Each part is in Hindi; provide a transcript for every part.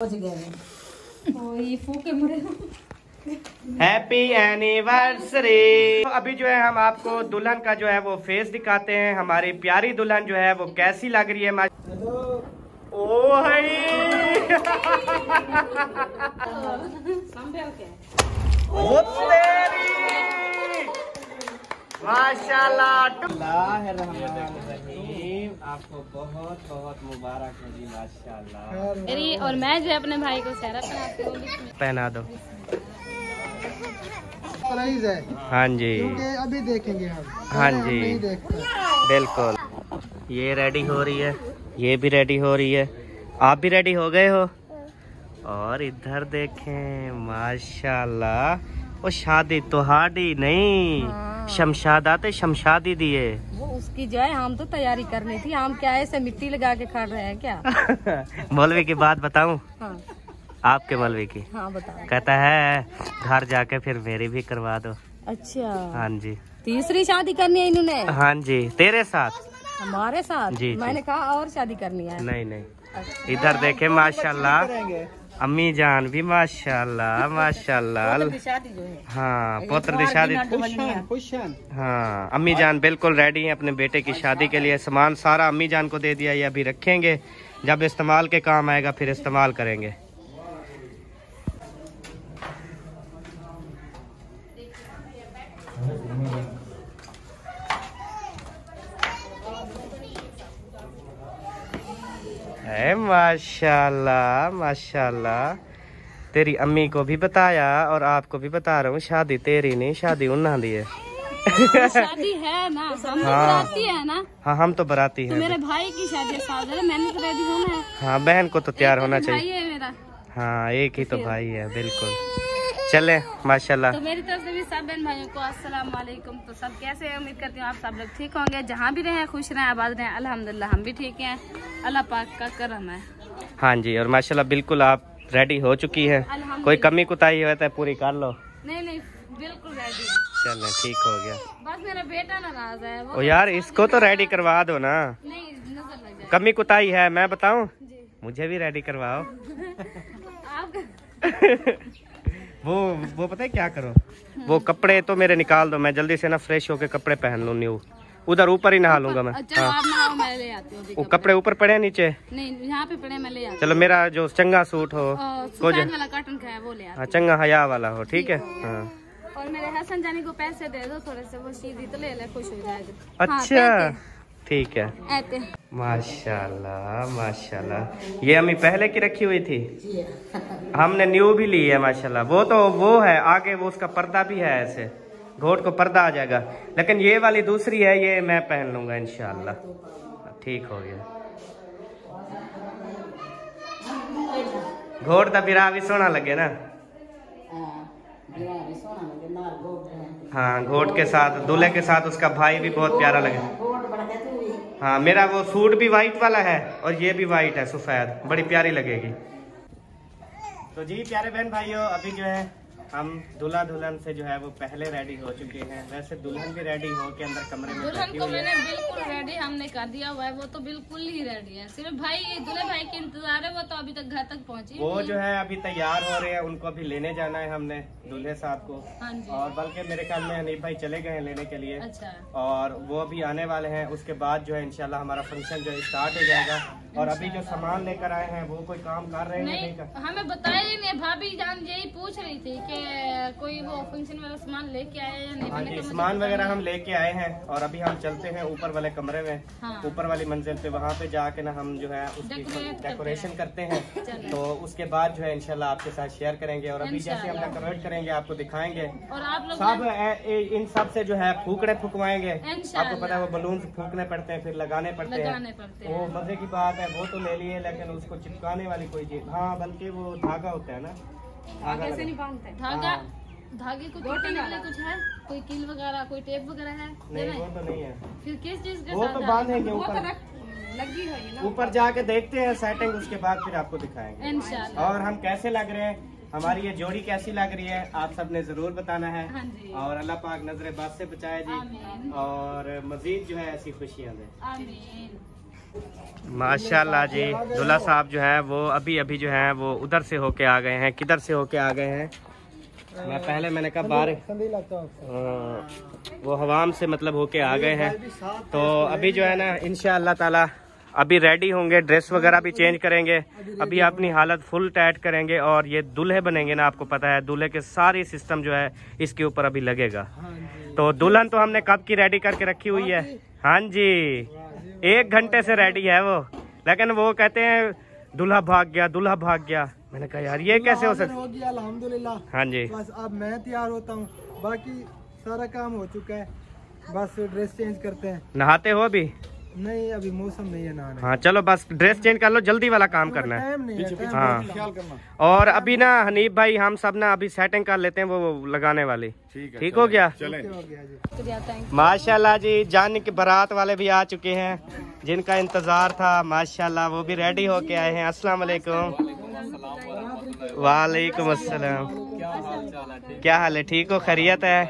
पहुँच गए ओ ये फूके मरे हैप्पी एनिवर्सरी अभी जो है हम आपको दुल्हन का जो है वो फेस दिखाते हैं। हमारी प्यारी दुल्हन जो है वो कैसी लग रही है मा... ओ माशाल्लाह आपको बहुत बहुत मुबारक है जी माशाल्लाह। मेरी और मैं जो अपने भाई को सहरा पहना दो। प्राइज है। हाँ जी। क्योंकि अभी देखेंगे हम। हाँ जी। बिल्कुल। ये रेडी हो रही है। ये भी रेडी हो रही है। आप भी रेडी हो गए हो? और इधर देखें माशाल्लाह। वो शादी तुहाड़ी नहीं। हाँ। शमशादा तो शमशादी दिए उसकी जो है हम तो तैयारी करनी थी। हम क्या ऐसे मिट्टी लगा के खा रहे हैं क्या? मौलवी की बात बताऊँ? हाँ। आपके मौलवी की? हाँ बताओ। कहता है घर जाके फिर मेरी भी करवा दो। अच्छा। हाँ जी। तीसरी शादी करनी है इन्होंने? हाँ जी। तेरे साथ? हमारे साथ? जी। मैंने कहा और शादी करनी है। नहीं नहीं। अच्छा। इधर देखे माशाल्लाह। अम्मी जान भी माशाल्लाह माशाल्लाह। हाँ। पोत्र की शादी खुशन हाँ अम्मी जान बिल्कुल रेडी है अपने बेटे की शादी के लिए। सामान सारा अम्मी जान को दे दिया ये अभी रखेंगे। जब इस्तेमाल के काम आएगा फिर इस्तेमाल करेंगे। है माशाल्लाह माशाल्लाह। तेरी अम्मी को भी बताया और आपको भी बता रहा हूँ शादी तेरी नहीं शादी उन्ना दी है। शादी है ना हम तो हाँ। बराती है ना। हाँ हम तो बराती तो मेरे भाई की शादी है मैंने तो रेडी होना है। हाँ बहन को तो तैयार होना भाई चाहिए। है मेरा। हाँ एक ही तो भाई है बिल्कुल। चले माशाल्लाह। तो मेरी तरफ़ से भी सब बहन भाइयों को अस्सलाम वालेकुम। तो सब कैसे हैं? उम्मीद करती हूँ आप सब लोग ठीक होंगे। जहाँ भी रहें खुश रहें आबाद रहें अल्हम्दुलिल्लाह हम भी ठीक हैं। अल्लाह पाक का करम है। हाँ जी और माशाल्लाह बिल्कुल आप रेडी हो चुकी है। कोई कमी कुताही हो तो पूरी कर लो। नहीं नहीं बिल्कुल रेडी चलो ठीक हो गया। बस मेरा बेटा नाराज़ है वो ओ यार इसको तो रेडी करवा दो ना। नहीं कमी कुताही है मैं बताऊँ? मुझे भी रेडी करवाओ। वो वो पता है क्या करो? वो कपड़े तो मेरे निकाल दो मैं जल्दी से ना फ्रेश होके कपड़े पहन लू न्यू उधर ऊपर ही नहा लूँगा मैं। अच्छा हाँ। आप मैं ले आती हूँ वो कपड़े। ऊपर पड़े हैं नीचे? नहीं यहाँ पे पड़े मैं ले आती चलो मेरा जो चंगा सूट वाला कॉटन का है वो ले आती हाँ चंगा हया वाला हो ठीक है? हाँ। और मेरे हसन जानी को पैसे दे दो थोड़े से वो सीधी तो ले ले खुश हो जाएगा। हाँ, अच्छा। ठीक है। माशाल्लाह माशाल्लाह। ये हमें पहले की रखी हुई थी? हमने न्यू भी ली है माशाल्लाह। वो तो वो है आगे वो उसका पर्दा भी है ऐसे। घोट को पर्दा आ जाएगा। लेकिन ये वाली दूसरी है ये मैं पहन लूँगा इनशाला ठीक हो गया। घोट का बिरा भी सोना लगे ना? हाँ घोट के साथ दूल्हे के साथ उसका भाई भी बहुत प्यारा लगे। हाँ मेरा वो सूट भी वाइट वाला है और ये भी वाइट है सफ़ेद बड़ी प्यारी लगेगी। तो जी, प्यारे बहन भाइयों, अभी जो है हम दूल्हा दुल्हन से जो है वो पहले रेडी हो चुके हैं। वैसे दुल्हन भी रेडी हो के अंदर कमरे में दुल्हन को मैंने बिल्कुल रेडी हमने कर दिया हुआ है वो तो बिल्कुल ही रेडी है। सिर्फ़ भाई दूल्हे भाई के इंतज़ार है वो तो अभी तक घर तक पहुँची वो जो है अभी तैयार हो रहे हैं उनको अभी लेने जाना है हमने दूल्हे साहब को। हाँ और बल्कि मेरे ख्याल में हनीफ भाई चले गए हैं लेने के लिए। अच्छा। और वो अभी आने वाले हैं उसके बाद जो है इंशाल्लाह हमारा फ़ंक्शन जो है स्टार्ट हो जाएगा। और अभी जो सामान लेकर आए हैं वो कोई काम कर रहे हैं हमें बताया ही नहीं भाभी जान यही पूछ रही थी कि कोई वो फ़ंक्शन वाला सामान लेके आया या नहीं? हाँ जी सामान वगैरह हम लेके आए हैं और अभी हम चलते हैं ऊपर वाले कमरे में ऊपर हाँ। ऊपर वाली मंजिल पे। वहाँ पे जाके ना हम जो है उसकी डेकोरेशन करते हैं। तो उसके बाद जो है इंशाल्लाह आपके साथ शेयर करेंगे और अभी जैसे हम डेकोरेट करेंगे आपको दिखाएँगे। और आप लोग सब इन सबसे जो है फूकड़े फुकवाएँगे। आपको पता है वो बलून फूकने पड़ते हैं फिर लगाने पड़ते हैं। वो मज़े की बात है वो तो ले लिए लेकिन उसको चिपकाने वाली कोई चीज़ हाँ बल्कि वो धागा होता है ना। धागा कैसे लगा- नहीं बांधते धागा हाँ। धागे को टूटने वाला कुछ है? कोई कील वगैरह कोई टेप वगैरह है? नहीं? वो तो नहीं है। फिर किस चीज़ के वो साथ तो बांधेंगे तो ऊपर। लगी हुई है ऊपर जाके देखते हैं सेटिंग उसके बाद फिर आपको दिखाएँगे। इंशाल्लाह और हम कैसे लग रहे हैं? हमारी ये जोड़ी कैसी लग रही है? आप सबने ज़रूर बताना है। हाँ जी। और अल्लाह पाक नज़र बात से बचाए जी। और मजीद जो है ऐसी खुशियाँ दे। आमीन। माशाल्लाह जी दूल्हा साहब जो है वो अभी अभी जो है वो उधर से होके आ गए हैं किधर से होके आ गए हैं? मैं पहले मैंने कहा से हाँ, वो हवाम से मतलब होके आ गए हैं। तो अभी जो है ना इन ताला अभी रेडी होंगे ड्रेस वगैरह भी चेंज करेंगे। अभी अपनी हालत फुल टाइट करेंगे और ये दूल्हे बनेंगे ना आपको पता है दूल्हे के सारे सिस्टम जो है इसके ऊपर अभी लगेगा। हाँ तो दुल्हन तो हमने कब की रेडी करके रखी हुई है? हाँ जी। एक घंटे से रेडी है वो। लेकिन वो कहते हैं दूल्हा भाग गया दूल्हा भाग गया। मैंने कहा यार ये कैसे हो सकता है गया अल्हम्दुलिल्लाह। हाँ जी। बस अब मैं तैयार होता हूँ। बाकी सारा काम हो चुका है। बस ड्रेस चेंज करते हैं। नहाते हो अभी? नहीं अभी मौसम नहीं है नहाने हाँ चलो बस ड्रेस चेंज कर लो जल्दी वाला काम करना है। टाइम नहीं है हाँ। और अभी ना हनीफ भाई हम सब ना अभी सेटिंग कर लेते हैं वो लगाने वाली। ठीक हो गया? हो गया जी। शुक्रिया थैंक माशाल्लाह जी जान की बारात वाले भी आ चुके हैं जिनका इंतज़ार था माशाल्लाह वो भी रेडी होके आए हैं। अस्सलाम वालेकुम। वालेकुम अस्सलाम। क्या हाल है? ठीक हो? खैरियत है?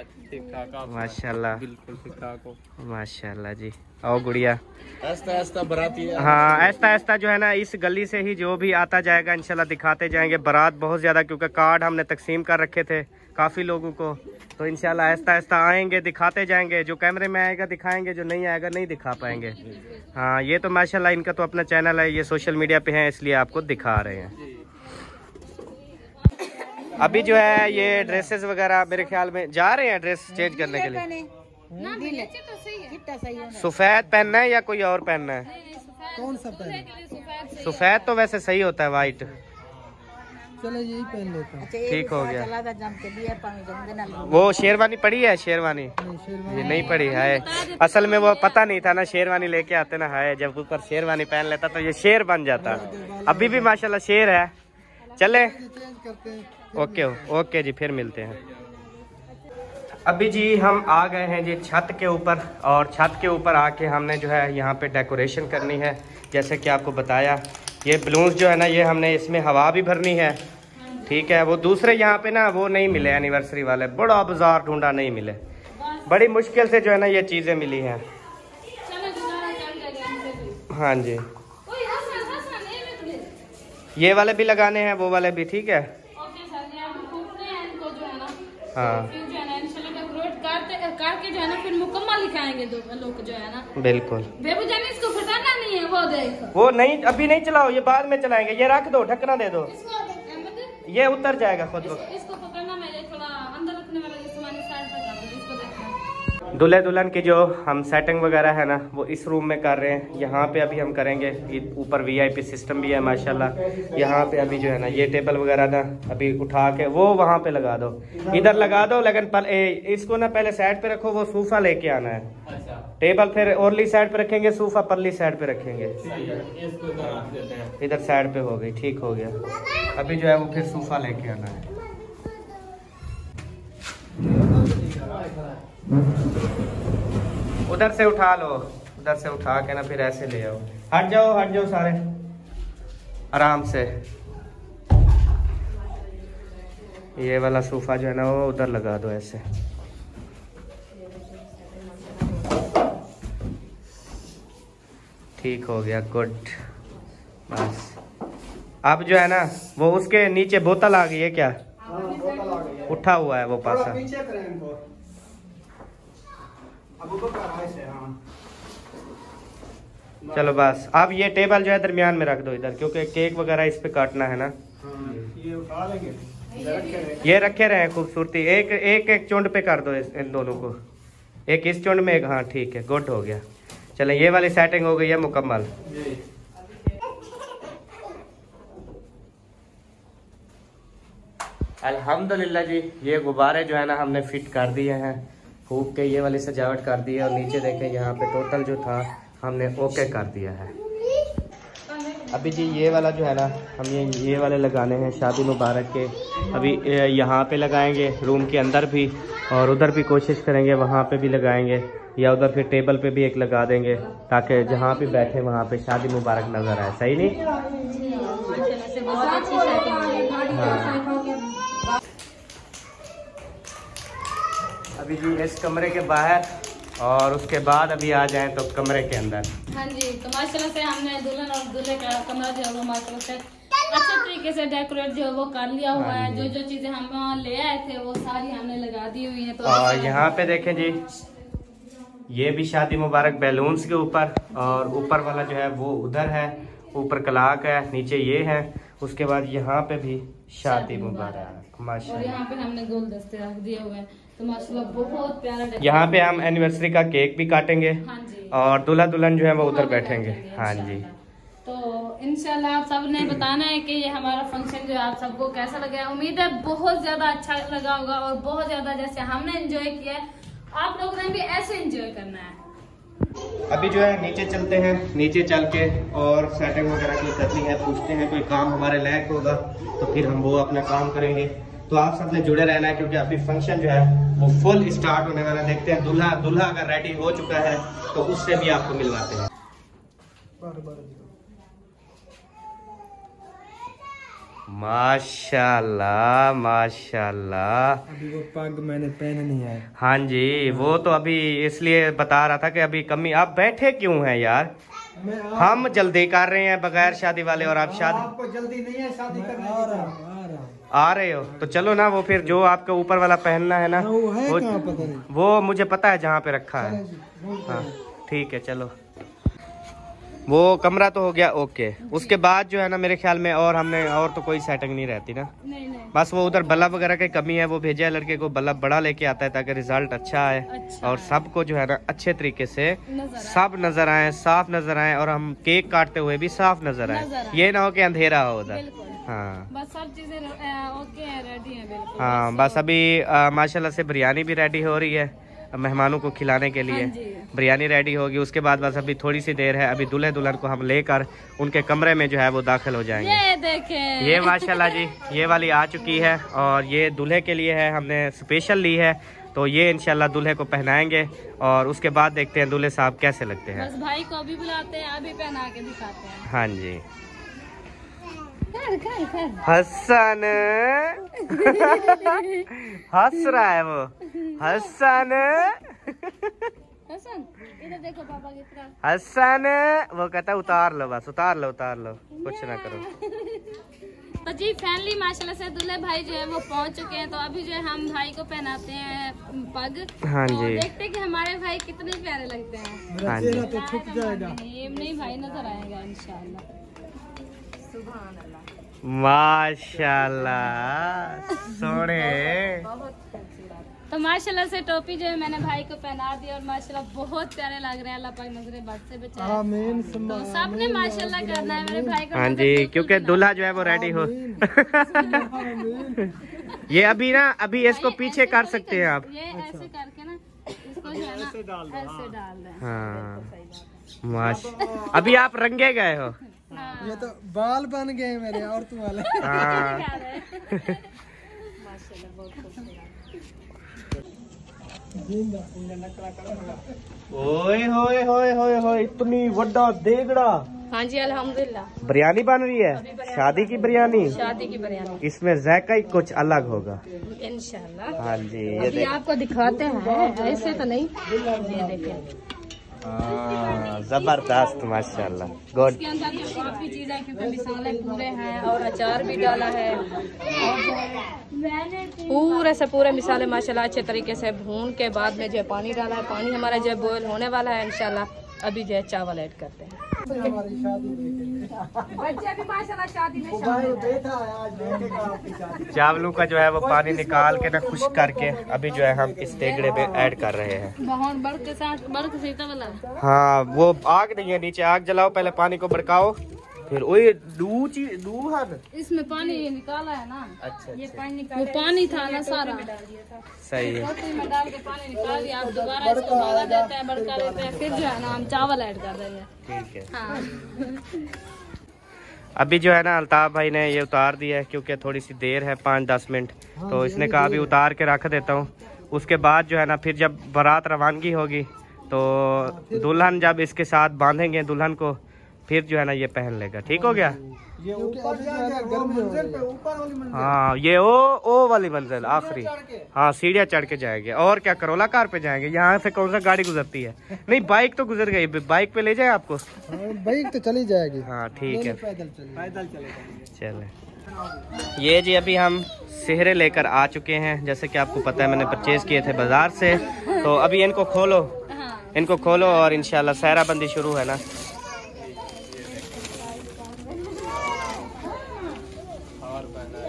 माशाल्लाह। बिल्कुल माशाल्लाह जी। आओ गुड़िया। ऐसा ऐसा बराती हाँ ऐसा ऐसा जो है ना इस गली से ही जो भी आता जाएगा इंशाल्लाह दिखाते जाएँगे। बारात बहुत ज़्यादा क्योंकि कार्ड हमने तकसीम कर रखे थे काफ़ी लोगों को। तो इंशाल्लाह ऐसा ऐसा आएँगे दिखाते जाएँगे। जो कैमरे में आएगा दिखाएँगे जो नहीं आएगा नहीं दिखा पाएँगे। हाँ ये तो माशाल्लाह इनका तो अपना चैनल है ये सोशल मीडिया पे है इसलिए आपको दिखा रहे हैं। अभी जो है ये ड्रेसेस वगैरह मेरे ख्याल में जा रहे हैं ड्रेस चेंज करने के लिए? सफ़ेद पहनना है या कोई और पहनना है? कौन सा पहने सफ़ेद तो वैसे सही होता है वाइट चलो यही पहन लेता हूँ। ठीक हो गया। वो शेरवानी पड़ी है शेरवानी? नहीं, ये नहीं पड़ी है असल में वो पता नहीं था ना शेरवानी लेके आते ना है जब ऊपर शेरवानी पहन लेता तो ये शेर बन जाता। अभी भी माशाल्लाह शेर है। चले। चेंज करते हैं ओके ओके जी फिर मिलते हैं। अभी जी हम आ गए हैं जी छत के ऊपर और छत के ऊपर आके हमने जो है यहाँ पे डेकोरेशन करनी है। जैसे कि आपको बताया ये बलून्स जो है ना ये हमने इसमें हवा भी भरनी है। ठीक है वो दूसरे यहाँ पे ना वो नहीं मिले एनिवर्सरी वाले। बड़ा बाज़ार ढूंढा नहीं मिले। बड़ी मुश्किल से जो है ना ये चीज़ें मिली हैं। हाँ जी। ये वाले भी लगाने हैं वो वाले भी ठीक है? हैं इनको जो है ना हाँ फिर जो है ना इंशाल्लाह डेकोरेट करके जो है ना फिर मुकम्मल दिखाएँगे दो लोग जो है ना। बिल्कुल। बेबू जान इसको फटाना नहीं है वो देख। वो नहीं अभी नहीं चलाओ ये बाद में चलाएँगे। ये रख दो ढकना दे दो। ये उतर जाएगा खुद इसको इसको दूल्हे दुल्हन की जो हम सेटिंग वगैरह है ना वो इस रूम में कर रहे हैं। यहाँ पे अभी हम करेंगे ऊपर वीआईपी सिस्टम भी है माशाल्लाह। यहाँ पे अभी जो है ना ये टेबल वगैरह ना अभी उठा के वो वहाँ पे लगा दो। इधर लगा दो लेकिन पल, ए, इसको ना पहले साइड पे रखो वो सोफा लेके आना है। अच्छा। टेबल फिर ओरली साइड पे रखेंगे सोफा परली साइड पे रखेंगे। इधर साइड पे हो गई ठीक हो गया। अभी जो है वो फिर सोफा लेके आना है। उधर से उठा लो उधर से उठा के ना फिर ऐसे ले आओ। हट जाओ हट जाओ सारे। आराम से। ये वाला सोफा जो है ना वो उधर लगा दो ऐसे। ठीक हो गया गुड। बस। अब जो है ना वो उसके नीचे बोतल आ गई है क्या? हाँ आ उठा हुआ है वो पासा पीछे करें इनको अब ऊपर कर ऐसे हाँ चलो बस अब ये टेबल जो है दरमियान में रख दो इधर क्योंकि केक वगैरह इस पे काटना है ना। हाँ ये उठा लेंगे। इधर रखे रहे। ये रखे रहे खूबसूरती। एक एक एक चुंड पे कर दो इस, इन दोनों को। एक इस चुंड में एक हाँ ठीक है गुड हो गया। चले ये वाली सेटिंग हो गई है मुकम्मल। जी। अल्हम्दुलिल्लाह जी ये गुब्बारे जो है ना हमने फिट कर दिए हैं। फूक के ये वाली सजावट कर दी है और नीचे देखें यहाँ पे टोटल जो था, हमने ओके कर दिया है। अभी जी ये वाला जो है ना, हम ये ये वाले लगाने हैं शादी मुबारक के। अभी यहाँ पे लगाएँगे रूम के अंदर भी, और उधर भी कोशिश करेंगे, वहाँ पे भी लगाएँगे, या उधर फिर टेबल पे भी एक लगा देंगे, ताकि जहाँ पे बैठे वहाँ पे शादी मुबारक नज़र आए। सही नहीं? हाँ। अभी जी इस कमरे के बाहर और उसके बाद अभी आ जाएँ तो कमरे के अंदर। हाँ जी तो माशाल्लाह से हमने दुल्हन और दूल्हे का कमरा जो है वो माशाल्लाह से अच्छे तरीके से डेकोरेट जो है वो कर लिया हुआ है जो। जो चीज़ें हम ले आए थे वो सारी हमने लगा दी हुई है तो और यहाँ पे देखें जी ये भी शादी मुबारक बैलून्स के ऊपर और ऊपर वाला जो है वो उधर है ऊपर कलाक है नीचे ये है उसके बाद यहाँ पे भी शादी मुबारक। और माशा यहाँ पे हमने गुलदस्ते रख दिए हुए हैं। तो माशाल्लाह बहुत प्यारा यहाँ पे हम एनिवर्सरी का केक भी काटेंगे हाँ जी। और दूल्हा दुल्हन जो है वो उधर बैठेंगे। हाँ जी। तो इनशाला आप सबने बताना है कि ये हमारा फ़ंक्शन जो है आप सबको कैसा लगा है। उम्मीद है बहुत ज़्यादा अच्छा लगा होगा और बहुत ज़्यादा जैसे हमने एंजॉय किया है आप लोगों ने भी ऐसे एंजॉय करना है। अभी जो है नीचे चलते हैं नीचे चल के और सेटिंग वगैरह की करनी है पूछते हैं कोई काम हमारे लायक होगा तो फिर हम वो अपना काम करेंगे। तो आप सबने जुड़े रहना है क्योंकि अभी फ़ंक्शन जो है वो फुल स्टार्ट होने वाला है। देखते हैं दूल्हा दूल्हा अगर रेडी हो चुका है तो उससे भी आपको मिलवाते हैं। माशाल्लाह माशाल्लाह। अभी वो पग मैंने पहननी है हाँ जी वो तो अभी इसलिए बता रहा था कि अभी कमी आप बैठे क्यों हैं यार? मैं हम जल्दी कर रहे हैं बगैर शादी वाले और आप शादी आपको जल्दी नहीं है शादी करने आ रहा हूँ? हूँ हो तो चलो ना वो फिर जो आपका ऊपर वाला पहनना है ना हाँ, वो है वो- पता नहीं। वो मुझे पता है जहाँ पे रखा है हाँ। ठीक है चलो। वो कमरा तो हो गया ओके। उसके बाद जो है ना मेरे ख्याल में और हमने और तो कोई सेटिंग नहीं रहती ना। नहीं नहीं। बस वो उधर बल्ब वगैरह की कमी है वो भेजा है लड़के को बल्ब बड़ा लेके आता है ताकि रिज़ल्ट अच्छा आए। अच्छा और सबको जो है ना अच्छे तरीके से सब नज़र आए साफ़ नज़र आए और हम केक काटते हुए भी साफ़ नज़र आए। ये ना हो कि अंधेरा हो उधर। हाँ। बस सब चीज़ें ओके है रेडी है हाँ बस अभी माशाल्लाह से बिरयानी भी रेडी हो रही है। मेहमानों को खिलाने के हाँ लिए बिरयानी रेडी होगी उसके बाद बस अभी थोड़ी सी देर है अभी दूल्हे दुल्हन को हम लेकर उनके कमरे में जो है वो दाखिल हो जाएँगे। ये देखें। ये माशाल्लाह जी ये वाली आ चुकी है और ये दूल्हे के लिए है हमने स्पेशल ली है तो ये इंशाल्लाह दूल्हे को पहनाएँगे और उसके बाद देखते हैं दूल्हे साहब कैसे लगते हैं। बस भाई को अभी बुलाते हैं अभी पहना के दिखाते हैं। हाँ जी। हसन। हंस रहा है वो। हसन। हसन इधर देखो पापा की तरफ़ हसन वो कहता है उतार लो बस उतार लो उतार लो। कुछ ना करो। तो जी फैमिली माशाल्लाह से दूल्हे भाई जो है वो पहुँच चुके हैं। तो अभी जो है हम भाई को पहनाते हैं पग। हाँ जी। तो देखते हैं कि हमारे भाई कितने प्यारे लगते हैं। हाँ जी। तो छुप जाएगा। नहीं नहीं भाई नज़र आएगा इंशाल्लाह। सुभान अल्लाह। माशाल्लाह। सोने। तो माशाल्लाह से टोपी जो है मैंने भाई को पहना दी और माशाल्लाह बहुत प्यारे लग रहे हैं। अल्लाह पाक नजरे बद से बचाए। आमीन तो सबने माशाल्लाह करना है मेरे भाई को हाँ जी क्योंकि दूल्हा जो है वो रेडी हो। ये अभी ना अभी इसको पीछे कर सकते हैं आप। ये ऐसे करके ना इसको जो है ना ऐसे डाल दें हाँ। माश अभी आप रंगे गए हो हाँ। ये तो बाल बन गए मेरे और तू वाले। हाँ। माशाल्लाह बहुत खूबसूरत। ओए होए होए होए होए इतनी बड़ा देगड़ा। हाँ जी अल्हम्दुलिल्लाह। बिरयानी बन रही है? शादी की बिरयानी? शादी की बिरयानी। इसमें जायका ही कुछ अलग होगा। इंशाल्लाह। हाँ जी ये अभी आपको दिखाते हैं ऐसे तो नहीं। ये देखें। हाँ, ज़बरदस्त, माशाल्लाह। गुड इसके अंदर ये काफ़ी चीज़ है, क्योंकि मिसाले पूरे हैं और अचार भी डाला है। है पूरे से पूरे मिसाले, माशाल्लाह, अच्छे तरीके से भून के बाद में जो है पानी डाला है। पानी हमारा जो है बॉयल होने वाला है, इंशाल्लाह। अभी जो है चावल ऐड करते हैं। बच्चे भी माशाल्लाह शादी में चावलों का जो है वो पानी निकाल के ना खुश करके अभी जो है हम इस टेगड़े पे ऐड कर रहे हैं। बहुत के साथ बड़ वाला। हाँ वो आग नहीं है नीचे आग जलाओ पहले पानी को भड़काओ। फिर ओए दूची दूहन इसमें पानी ये निकाला है ना। अच्छा ये पानी निकाला वो पानी था ना सारा। सही है। टोकरी में डाल के पानी निकाल दिया आप दोबारा इसको भगा देते हैं बड़का देते हैं। फिर जो है ना हम चावल ऐड कर देंगे ठीक है। हाँ। अभी जो है ना अल्ताफ भाई ने ये उतार दिया है क्योंकि थोड़ी सी देर है पाँच दस मिनट। तो इसने कहा अभी उतार के रख देता हूँ। उसके बाद जो है ना फिर जब बारात रवानगी होगी तो दुल्हन जब इसके साथ बांधेंगे दुल्हन को फिर जो है ना ये पहन लेगा। ठीक हो गया? ये ऊपर जाके गर्मी मंजिल पे ऊपर वाली मंजिल हाँ ये ओ ओ वाली मंजिल आखिरी। हाँ सीढ़ियाँ चढ़ के जाएँगे। और क्या करोला कार पे जाएँगे? यहाँ से कौन सा गाड़ी गुजरती है? नहीं बाइक तो गुजर गई। बाइक पे ले जाए आपको? हाँ, बाइक तो चली जाएगी। हाँ ठीक है। पैदल चले पैदल चले चले। ये जी अभी हम सेहरे लेकर आ चुके हैं। जैसे कि आपको पता है मैंने परचेज किए थे बाज़ार से। तो अभी इनको खोलो। इनको खोलो और इनशाला सहरा बंदी शुरू है ना।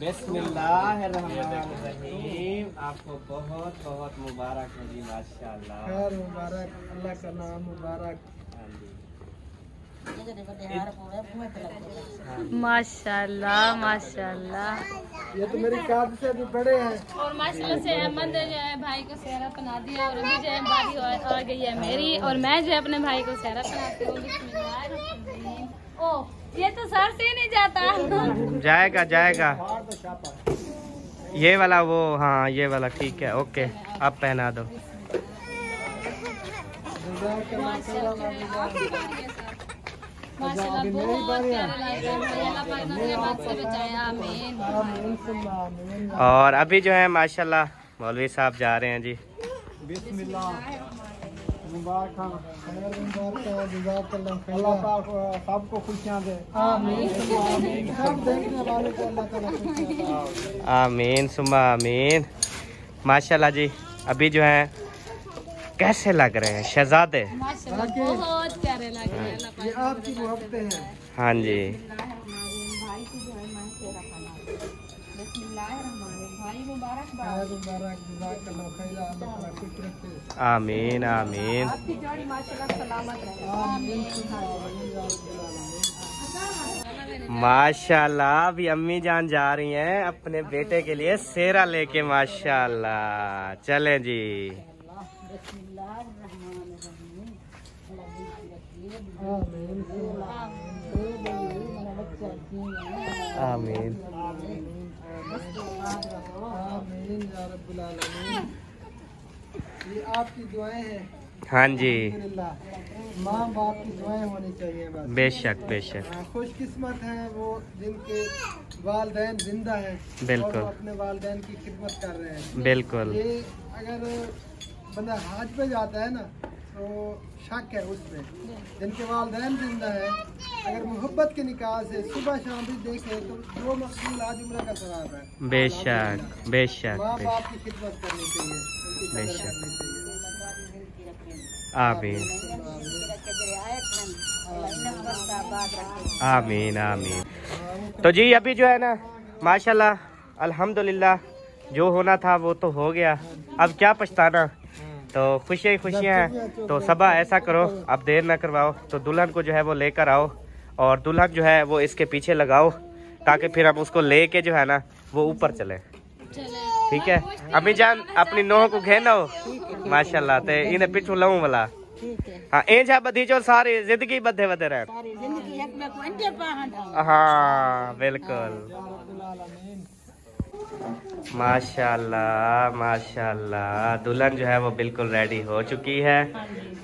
बिस्मिल्लाहिर्रहमानिर्रहीम आपको बहुत बहुत मुबारक है जी माशाल्लाह। खैर मुबारक अल्लाह का नाम मुबारक। माशाल्लाह माशाल्लाह। ये तो मेरी कार्ड से भी बड़े हैं। और माशाल्लाह से अहमद ने जो है भाई को सहरा पहना दिया और अभी जो है बारी आ- आ गई है मेरी। और मैं जो है अपने भाई को सहरा पहनाती हूँ। ओह ये तो सर से नहीं जाता। जाएगा जाएगा। ये वाला वो हाँ ये वाला ठीक है ओके अब पहना दो। और अभी जो है माशाल्लाह मौलवी साहब जा रहे हैं जी। बिस्मिल्लाह। मुबारक हाँ खैर मुबारक है जज़ाकल्लाह अल्लाह पाक सबको खुशियाँ दे। आमीन। सब देखने वालों को अल्लाह ताला आमीन आमीन। माशाल्लाह जी अभी जो है कैसे लग रहे हैं? शहजादे? माशाल्लाह बहुत प्यारे लग रहे हैं अल्लाह पाक ये आपकी मोहब्बतें हैं। हाँ जी। आमीन आमीन। माशाल्लाह अभी अम्मी जान जा रही हैं अपने बेटे के लिए सेरा लेके माशाल्लाह। चलें जी। आमीन। या आपकी दुआएँ हैं हाँ जी। माँ बाप की दुआएँ होनी चाहिए बेशक बेशक। हाँ, खुशकिस्मत हैं वो जिनके वालदेन ज़िंदा हैं बिल्कुल। और अपने वालदेन की खिदमत कर रहे हैं। बिल्कुल। ये अगर बंदा हाज पे जाता है ना तो शक है उसमें। जिनके वालदेन ज़िंदा है अगर मोहब्बत के निकाह से सुबह शाम भी देखे तो जो मकसूल आज उम्र का सवाब है। बेशक बेशक माँ बाप की खिदमत करनी चाहिए बेशक। आमीन। आमीन आमीन। तो जी अभी जो है ना माशाल्लाह अल्हम्दुलिल्लाह जो होना था वो तो हो गया। अब क्या पछताना? तो खुशियाँ ही खुशियाँ हैं। तो सबा ऐसा करो अब देर ना करवाओ तो दुल्हन को जो है वो लेकर आओ। और दुल्हन जो है वो इसके पीछे लगाओ ताकि फिर हम उसको लेके जो है ना वो ऊपर चले। ठीक है? अम्मी जान अपनी नोह को घेना हो माशाल्लाह ते इन्हें पिछू लऊं वाला हाँ ए जा बधी जो सारी ज़िंदगी बधे बधे रहे। हाँ। बिल्कुल। माशाल्लाह माशाल्लाह दुल्हन जो है वो बिल्कुल रेडी हो चुकी है।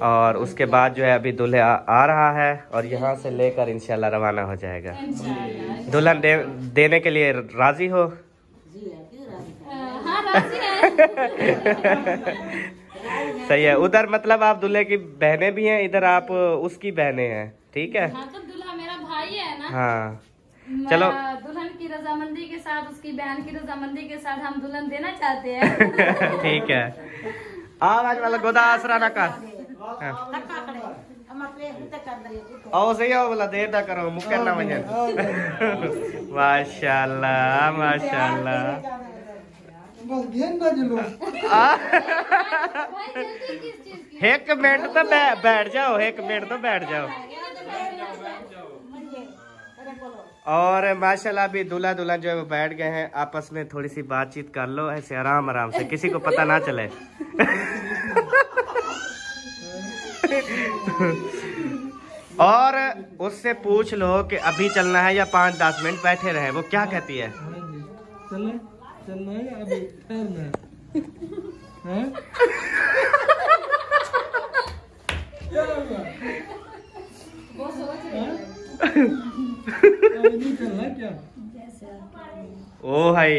और उसके बाद जो है अभी दूल्हे आ, रहा है और यहाँ से लेकर इंशाल्लाह रवाना हो जाएगा। दुल्हन दे, देने के लिए राज़ी हो? हाँ सही है। उधर मतलब आप दूल्हे की बहनें भी हैं इधर आप उसकी बहनें हैं ठीक है? हाँ तो दूल्हा मेरा भाई है ना। हाँ। चलो। दुल्हन की रजामंदी के साथ उसकी बहन की रजामंदी के साथ हम दुल्हन देना चाहते हैं। ठीक है। आवाज़ वाला गोदा आसरा ना कर हाँ। आओ सही आओ बोला देर ना करो ना वज़न माशाल्लाह माशाल्लाह। बस किस चीज़ की एक मिनट तो बैठ जाओ एक मिनट तो बैठ जाओ। और माशाल्लाह अभी दूल्हा दुल्हन जो है वो बैठ गए हैं। आपस में थोड़ी सी बातचीत कर लो ऐसे आराम आराम से किसी को पता ना चले। और उससे पूछ लो कि अभी चलना है या पाँच दस मिनट बैठे रहे वो क्या कहती है? चलना चलना है अभी ठहरना ओ भाई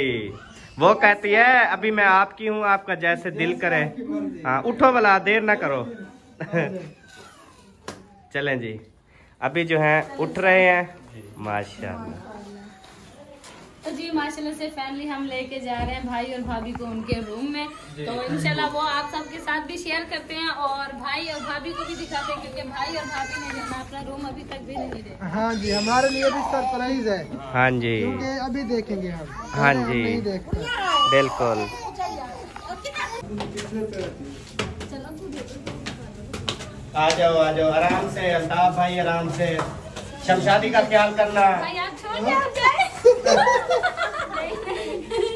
वो कहती है अभी मैं आपकी हूँ आपका जैसे दिल करे। हाँ उठो वाला देर ना करो। चलें जी। अभी जो है उठ रहे हैं। माशाल्लाह। तो जी माशाल्लाह से फैमिली हम लेके जा रहे हैं भाई और भाभी को उनके रूम में। तो इंशाल्लाह वो आप सबके साथ भी शेयर करते हैं और भाई और भाभी को भी दिखाते हैं क्योंकि भाई और भाभी ने जो है अपना रूम अभी तक भी नहीं देखा। हाँ जी हमारे लिए भी सरप्राइज़ है। हाँ जी। क्योंकि अभी देखेंगे हम। हाँ जी। बिल्कुल। आ जाओ आ जाओ आराम से अल्ताफ भाई आराम से। शमशादी का ख्याल करना। भाई आप छोड़ जाए।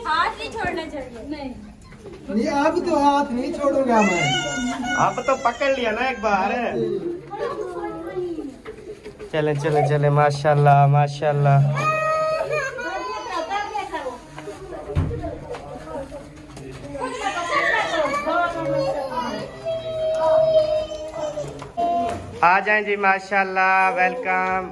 हाथ नहीं छोड़ना चाहिए। नहीं। नहीं अब तो हाथ नहीं छोड़ूँगा मैं अब तो पकड़ लिया ना एक बार। चले चले चले। माशाल्लाह माशाल्लाह। आ जाएँ जी माशाल्लाह वेलकम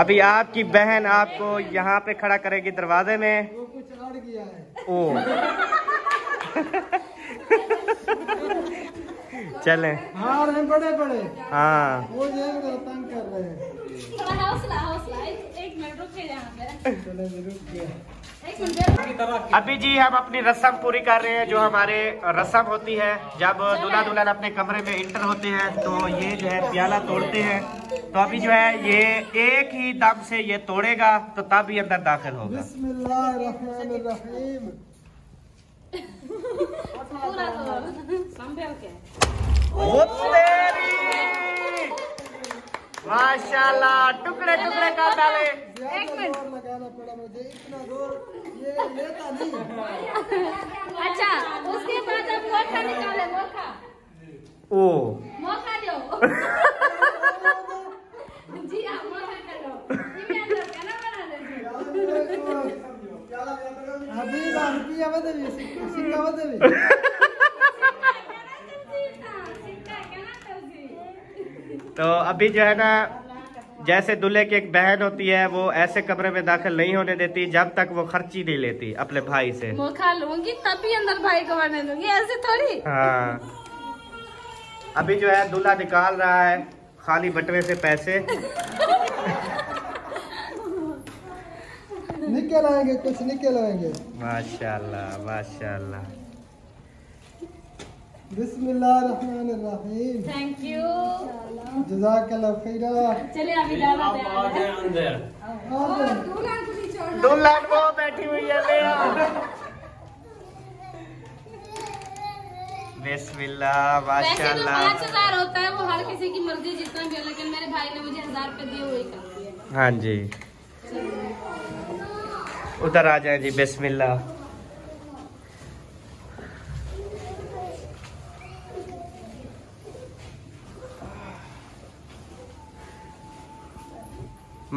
अभी आपकी बहन आपको यहाँ पे खड़ा करेगी दरवाजे में। वो कुछ अड़ गया है ओ चले हाँ। और बड़े बड़े हाँ वो तंग कर रहे हैं। हौसला हौसला एक एक मिनट रुके यहाँ पे। एक मिनट अभी जी हम अपनी रस्म पूरी कर रहे हैं जो हमारे रस्म होती है। जब दूल्हा दुल्हन अपने कमरे में इंटर होते हैं तो ये जो है प्याला तोड़ते हैं। तो अभी जो है ये एक ही दम से ये तोड़ेगा तो तब ही अंदर दाखिल होगा। तो के माशाल्लाह टुकड़े टुकड़े कर डाले। लगाना पड़ा मुझे इतना ज़ोर ये लेता नहीं। अच्छा उसके बाद अब मोखा निकाले मोखा। ओ। मोखा दो। जी आप मोखा करो ये अंदर खाना बना लो अभी रुपया बदली सिक्का बदली तो अभी जो है ना जैसे दूल्हे की एक बहन होती है वो ऐसे कमरे में दाखिल नहीं होने देती जब तक वो खर्ची नहीं लेती अपने भाई से। मोखा लूँगी तभी अंदर भाई को बनने दूँगी ऐसे थोड़ी। हाँ। अभी जो है दूल्हा निकाल रहा है खाली बटवे से पैसे। निकल आएँगे कुछ निकल आएँगे। माशाल्लाह माशाल्लाह। बिस्मिल्लाहिर्रहमानिर्रहीम। थैंक यू जजाकल्लाह खैरा। चलिए अभी दादा वो बैठी हुई है ले वैसे तो माशाल्लाह। पाँच हज़ार होता है वो हर किसी की मर्ज़ी जितना भी हो लेकिन मेरे भाई ने मुझे हज़ार रुपए दिए वही है। हाँ जी। उधर आ जाए जी बिस्मिल्लाह।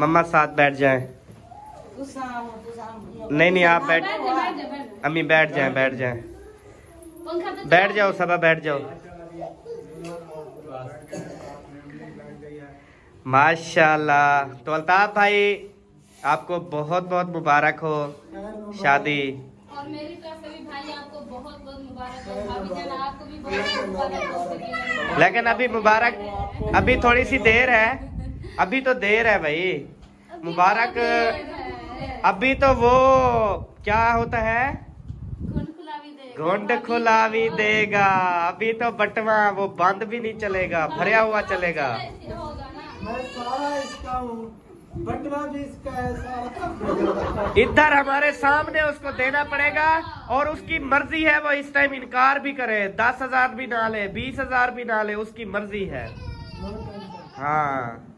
मम्मा साथ बैठ जाए। नहीं नहीं आप बैठ। अम्मी बैठ जाए बैठ जाए। बैठ जाओ सबा बैठ जाओ। माशाल्लाह। तो अल्ताफ भाई आपको बहुत बहुत मुबारक हो शादी। और मेरी तरफ़ से भी भाई आपको बहुत बहुत मुबारक हो। भाभी जान आपको भी बहुत बहुत मुबारक हो लेकिन अभी मुबारक अभी थोड़ी सी देर है। अभी तो देर है भाई। मुबारक। अभी तो वो क्या होता है? घुंड खुला भी देगा। अभी तो बटवा वो बंद भी नहीं चलेगा भरया हुआ चलेगा। हूँ है इधर हमारे सामने उसको देना पड़ेगा और उसकी मर्ज़ी है वो इस टाइम इनकार भी करे। दस हज़ार भी ना ले बीस हज़ार भी ना ले उसकी मर्ज़ी है। हाँ।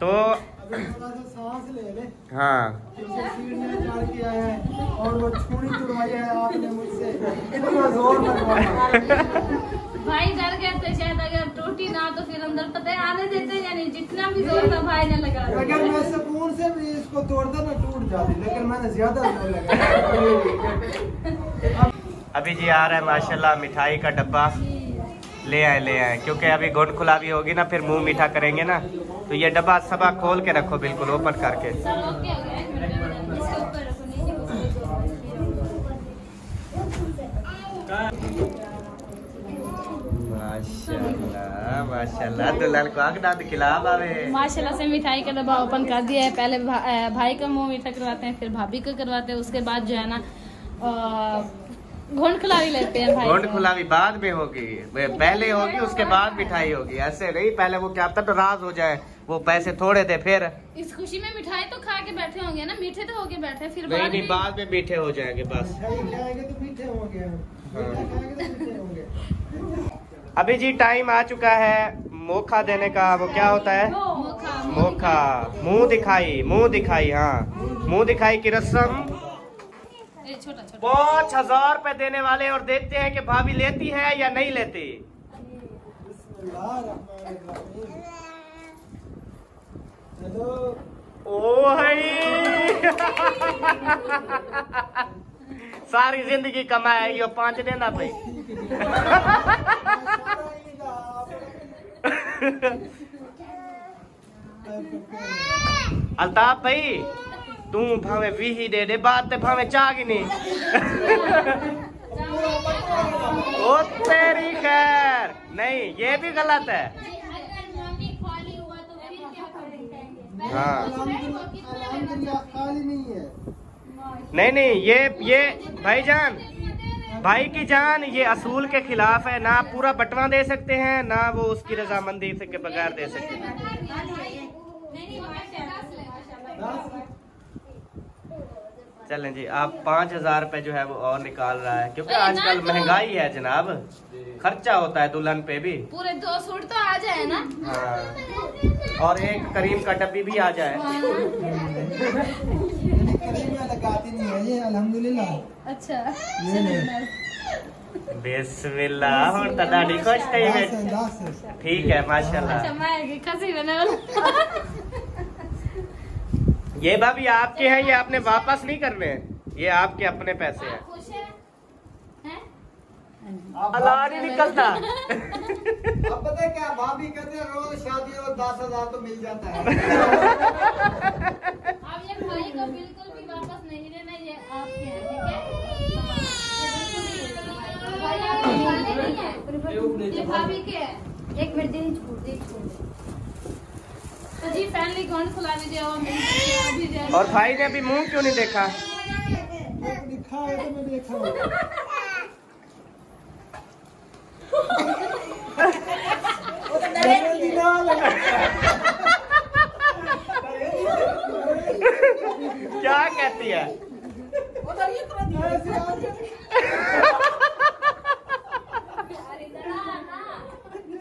तो अभी सांस ले ले हाँ। क्योंकि सीढ़ियाँ चढ़ के आया है और वो छुरी तुड़वाई है आपने मुझसे इतना ज़ोर भाई डर गए थे शायद अगर टूटी ना तो फिर अंदर पता है आने देते यानी जितना भी ज़ोर था भाई ने लगा अगर मैं सुकून से भी इसको तोड़ता ना टूट जाती लेकिन मैंने ज़्यादा ज़ोर लगाया अभी जी आ रहा है माशाल्लाह मिठाई का डब्बा। ले आए ले आए। क्योंकि अभी घुट खुला भी होगी ना फिर मुँह मीठा करेंगे ना तो ये डब्बा सबा खोल के रखो बिल्कुल ओपन करके। माशाल्लाह माशाल्लाह को से मिठाई का डब्बा ओपन कर दिया है। पहले भा, भाई का मुँह मीठा करवाते हैं फिर भाभी का करवाते हैं उसके बाद जो है ना घोंट खिलाड़ी लेते हैं भाई। घोंट को। खुला भी बाद में होगी। पहले होगी उसके बाद मिठाई होगी। ऐसे नहीं पहले वो क्या पता नाराज़ हो जाए वो पैसे थोड़े थे फिर। इस खुशी में मिठाई तो खा के बैठे होंगे ना मीठे तो होके बैठे फिर नहीं बाद नहीं में बाद में मीठे हो जाएँगे बस। तो खाएँगे तो मीठे होंगे। अभी जी टाइम आ चुका है मोखा देने का। वो क्या होता है? मोखा। मोखा। मुँह दिखाई मुँह दिखाई हाँ। मुँह दिखाई की रस्म। पाँच हज़ार रुपए देने वाले और देखते हैं कि भाभी लेती है या नहीं लेती। ओ सारी ज़िंदगी कमाए यो पाँच देना भाई। अल्ताफ भाई। तू भावे वी ही दे दे बात ते भावे चाह नहीं ओ तेरी खैर। नहीं, ये भी गलत है। हाँ। नहीं नहीं, ये ये, भाईजान, भाई की जान ये असूल के खिलाफ है, ना पूरा बटवा दे सकते हैं, ना वो उसकी रजामंदी के बगैर दे सकते हैं। चलें जी आप पाँच हज़ार रुपए जो है वो और निकाल रहा है क्योंकि आजकल तो- महँगाई है जनाब। खर्चा होता है दुल्हन पे भी। पूरे दो सूट तो आ जाए ना? हाँ। और एक करीम का डब्बी भी आ जाए। करीब लगाती नहीं है ये अल्हम्दुलिल्लाह अच्छा। ये और तदाड़ी खुश थी। है, ठीक है माशाल्लाह। अच्छा मैं खसी बने ये भाभी आपके हैं ये आपने वापस नहीं करने हैं। ये आपके अपने पैसे हैं। है? अलार ही। निकलता। अब पता है क्या भाभी कहते हैं रोज शादी और दस हज़ार तो मिल जाता है। अब ये भाई को बिल्कुल भी वापस नहीं लेना ये आपके हैं ठीक है? भाई आपके वाले नहीं है? ये भाभी के है। एक मिनट दीदी छोड़ दे छोड़। दे तो जी फैमिली कौन खुला दीजिए वो मिल अभी जो है- और भाई ने अभी मुँह क्यों नहीं देखा। क्या कहती है ऐसे आगे। अरे डरा ना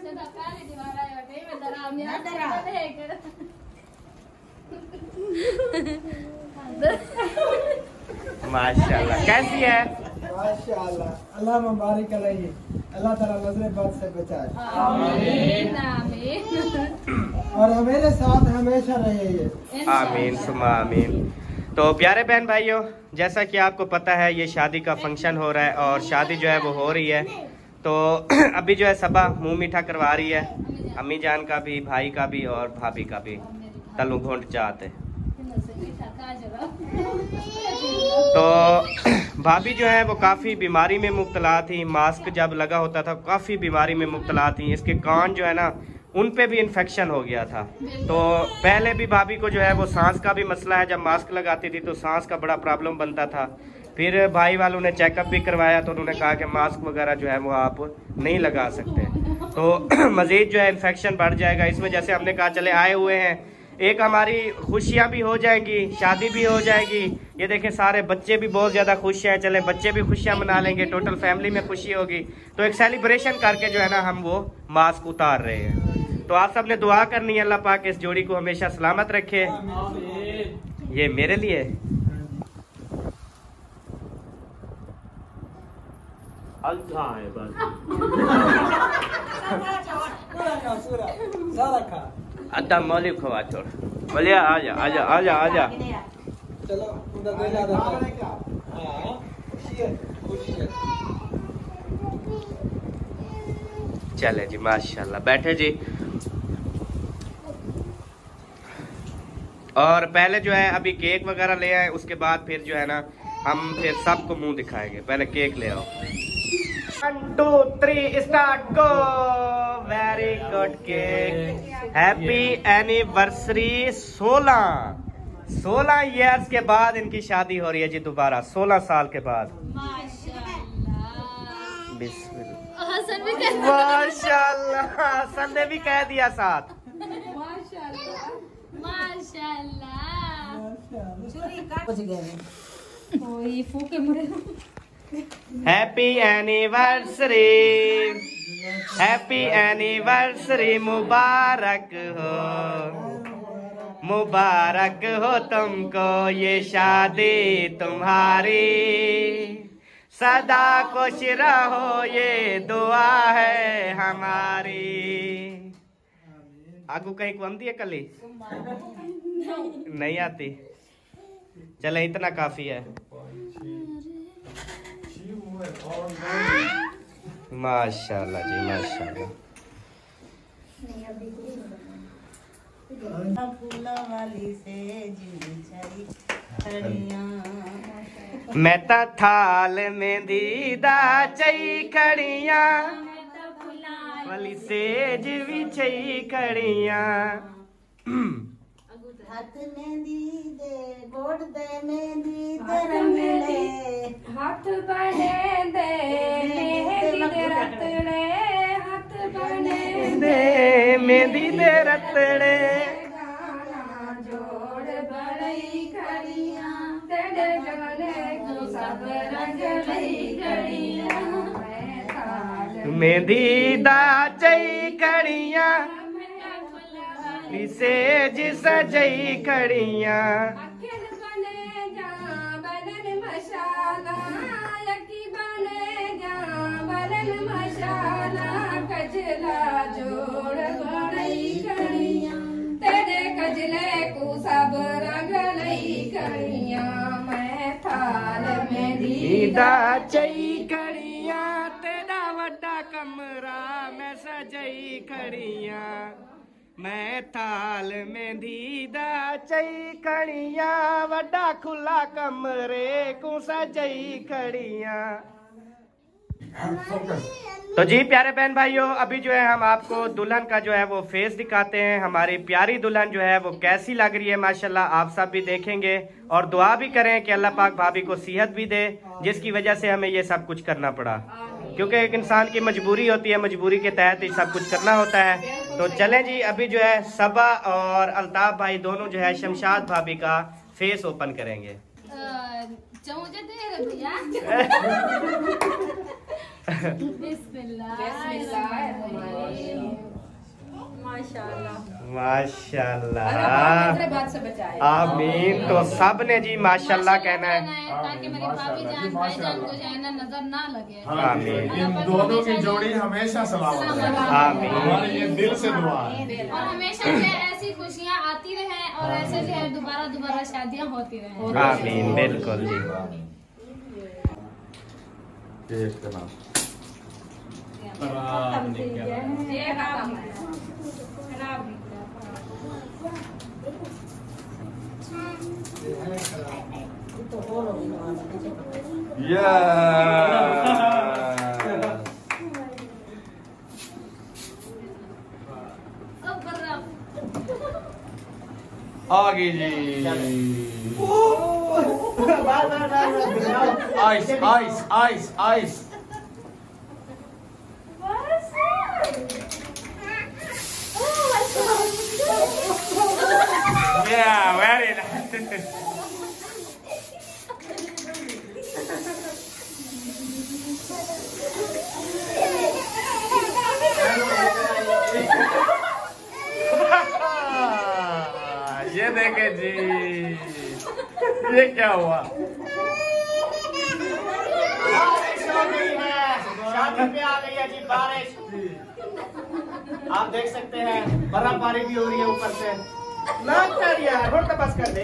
सदा पहले दीवार आया बैठे मैं डरा मैं डरा माशाल्लाह। कैसी है? माशाअल्लाह अल्लाह मुबारक अलैहि। अल्लाह ताला नज़र बद से बचाए आमीन। आमीन और हमारे साथ हमेशा रहे ये। आमीन सुमा आमीन। तो प्यारे बहन भाइयों जैसा कि आपको पता है ये शादी का फ़ंक्शन हो रहा है और शादी जो है वो हो रही है। तो अभी जो है सबा मुँह मीठा करवा रही है। अम्मी जान का भी भाई का भी और भाभी का भी। तलू घोंट चाहते तो भाभी जो है वो काफ़ी बीमारी में मुब्तला थी, मास्क जब लगा होता था, काफ़ी बीमारी में मुब्तला थी, इसके कान जो है ना, उन पे भी इन्फेक्शन हो गया था। तो पहले भी भाभी को जो है वो सांस का भी मसला है, जब मास्क लगाती थी तो सांस का बड़ा प्रॉब्लम बनता था। फिर भाई वालों ने चेकअप भी करवाया तो उन्होंने कहा कि मास्क वगैरह जो है वो आप नहीं लगा सकते। तो मज़ीद जो है इन्फेक्शन बढ़ जाएगा, इस वजह से हमने कहा, चले आए हुए हैं एक हमारी खुशियाँ भी हो जाएँगी शादी भी हो जाएगी। ये देखें सारे बच्चे भी बहुत ज़्यादा खुश हैं। चले बच्चे भी खुशियाँ मना लेंगे टोटल फैमिली में खुशी होगी। तो एक सेलिब्रेशन करके जो है ना हम वो मास्क उतार रहे हैं। तो आप सबने दुआ करनी है अल्लाह पाक इस जोड़ी को हमेशा सलामत रखे। ये मेरे लिए। है बस। अद्धा मौली खवा छोड़ बोलिए आजा आजा आजा आजा। चलो उधर दे ज़्यादा हाँ। खुशी है खुशी है। चले जी माशाल्लाह बैठे जी। और पहले जो है अभी केक वगैरह ले आए उसके बाद फिर जो है ना हम फिर सबको मुँह दिखाएँगे। पहले केक ले आओ। One two three start go very good cake happy anniversary सोलह सोलह इयर्स के बाद इनकी शादी हो रही है जी दोबारा सोलह साल के बाद। माशाल्लाह। हसन ने भी कह दिया साथ। माशाल्लाह। ओए फूके मरे हैप्पी एनिवर्सरी हैप्पी एनिवर्सरी मुबारक हो। मुबारक हो तुमको ये शादी तुम्हारी। सदा खुश रहो ये दुआ है हमारी। आगू कहीं को आती है कली? नहीं आती। चले इतना काफ़ी है। माशाल्लाह जी, माशाल्लाह। मैं तो थाल में दीदा चई खड़िया। वाली सेज भी चई खड़िया। हाथ मेहंदी दे गोड़ दे मेहंदी तेरे मिले हाथ बने दे मेहंदी दे रतड़े हाथ बने दे मेहंदी दे रतड़े गाना जोड़ बड़ई खड़िया तेरे गले को सब रंग लई खड़िया मैं थाल मेहंदी दा चई खड़िया सेज सजई खड़िया। अखिल बने मशाला, यकी बने जा, बनन मशाला, कजला कड़िया कड़िया चई खड़िया, तेरा वड्डा कमरा मैं सजई खड़िया। मैं थाल में दीदा चई खड़िया, वड्डा खुला कमरे को सजई खड़िया। तो जी प्यारे बहन भाइयों, अभी जो है हम आपको दुल्हन का जो है वो फेस दिखाते हैं। हमारी प्यारी दुल्हन जो है वो कैसी लग रही है, माशाल्लाह आप सब भी देखेंगे। और दुआ भी करें कि अल्लाह पाक भाभी को सेहत भी दे, जिसकी वजह से हमें ये सब कुछ करना पड़ा। क्योंकि एक इंसान की मजबूरी होती है, मजबूरी के तहत ही सब कुछ करना होता है। तो चले जी अभी जो है सबा और अल्ताफ भाई दोनों जो है शमशाद भाभी का फेस ओपन करेंगे। बिस्मिल्लाह माशाल्लाह। माशाल्लाह। बात आमीन। तो सबने जी माशाल्लाह कहना है। ताकि मेरी भाभी जान भाईजान को जो नज़र ना लगे। आमीन। इन दोनों की जोड़ी हमेशा सलामत आमीन। हमारे ये दिल से दुआ है। और हमेशा ऐसी खुशियाँ आती रहे और ऐसे जो है दोबारा दोबारा शादियाँ होती रहे। आमीन बिल्कुल जी। केक का नाम। ये काम है। Yeah. अब बर्रा आगे जी आइस आइस आइस आइस भी हो रही है ऊपर से। बस कर दे।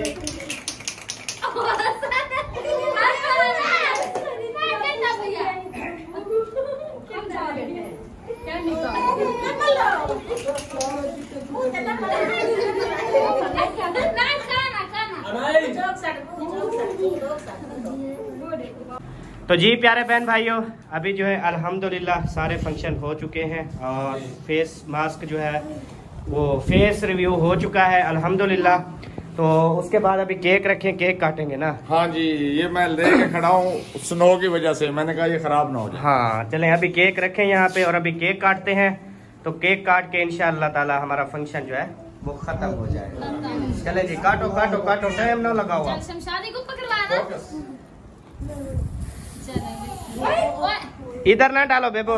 तो जी, प्यारे बहन भाइयों, अभी जो है, अल्हम्दुलिल्लाह, सारे फ़ंक्शन हो चुके हैं और फेस मास्क जो है वो फेस रिव्यू हो चुका है अल्हम्दुलिल्लाह। तो उसके बाद अभी केक रखें केक काटेंगे ना? हाँ जी ये मैं लेके खड़ा हूँ स्नो की वजह से। मैंने कहा ये खराब ना हो जाए। हाँ चलें अभी केक रखें यहाँ पे और अभी केक काटते हैं। तो केक काट के इंशाअल्लाह ताला हमारा फ़ंक्शन जो है वो खत्म हो जाएगा। चले जी काटो काटो काटो टाइम ना चलेंगे ओए, इधर ना डालो बेबो।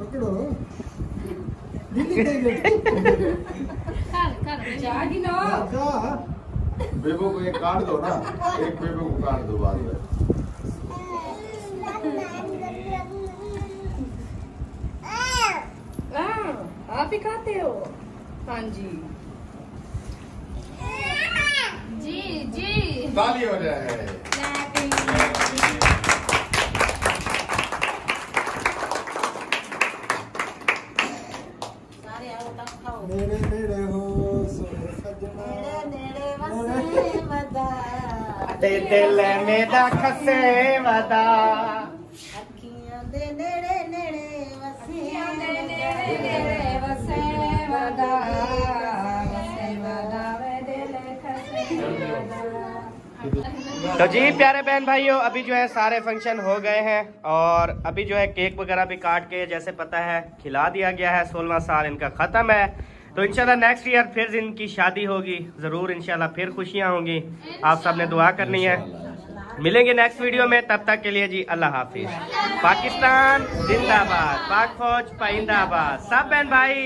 पकड़ो। दिल्ली कहीं गए कर कर का बेबो को एक काट दो ना। एक बेबो को काट दो बाद में। आप ही खाते हो? हाँ जी। जी जी। ताली हो जाए ते दिल मेरा खसे वदा ਅੱਖੀਆਂ ਦੇ ਨੇੜੇ ਨੇੜੇ ਵਸੀਆਂ ਦੇ वसे वदा वसे वदा वे दिल खसे वदा तो जी प्यारे बहन भाइयों अभी जो है सारे फंक्शन हो गए हैं और अभी जो है केक वगैरह भी काट के जैसे पता है खिला दिया गया है सोलवा साल इनका ख़त्म है तो इंशाल्लाह नेक्स्ट ईयर फिर इनकी शादी होगी ज़रूर इंशाल्लाह फिर खुशियाँ होंगी। आप सबने दुआ करनी है। मिलेंगे नेक्स्ट वीडियो में तब तक के लिए जी अल्लाह हाफिज। पाकिस्तान जिंदाबाद। पाक फौज पाइंदाबाद। सब बहन भाई।